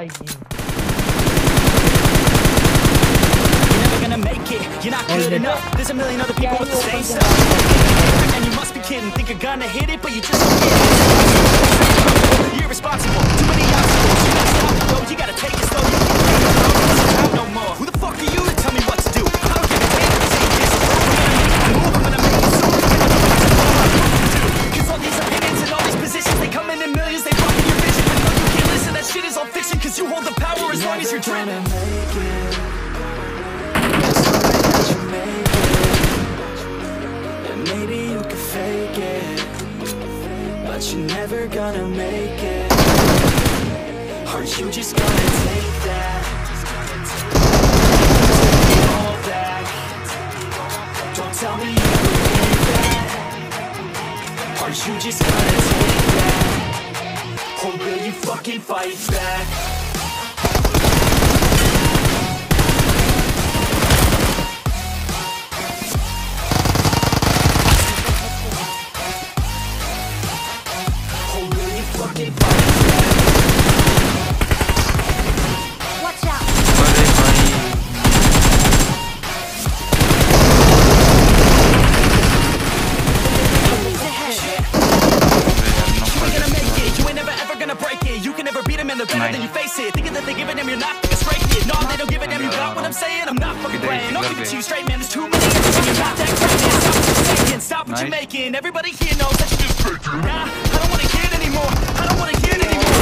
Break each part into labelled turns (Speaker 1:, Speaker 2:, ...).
Speaker 1: I'm You're never gonna make it. You're not good enough. There's a million other people with the same stuff. And you must be kidding. Think you're gonna hit it, but you just power as long as you're dreaming.
Speaker 2: And maybe you can fake it. But you're never gonna make it. Aren't you just gonna take that? Take all that Don't tell me you believe that. Aren't you just gonna take that? Or will you fucking fight back
Speaker 1: beat them and they're better than you face it. Thinking that they give a damn, you're not fucking straight. Kid No, they don't give a damn, you got what I'm saying? I'm not fucking playing, I'll give it to you straight, man. There's too many answers and you're not that great, man. Stop what you're saying, stop what you're making. Everybody here knows that you're just faking. Nah, I don't wanna hear it anymore. I don't wanna hear it anymore.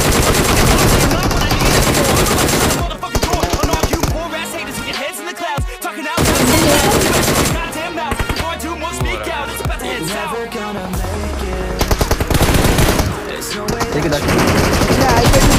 Speaker 1: You're not what I need anymore. I'm gonna motherfucking door On all you poor ass haters with your heads in the clouds Talking out loud, you better shut your goddamn mouth Before I do more, speak out. It's about to head south
Speaker 2: Never gonna make it. There's no way
Speaker 3: Take it
Speaker 2: that
Speaker 3: back.
Speaker 4: Yeah, I couldn't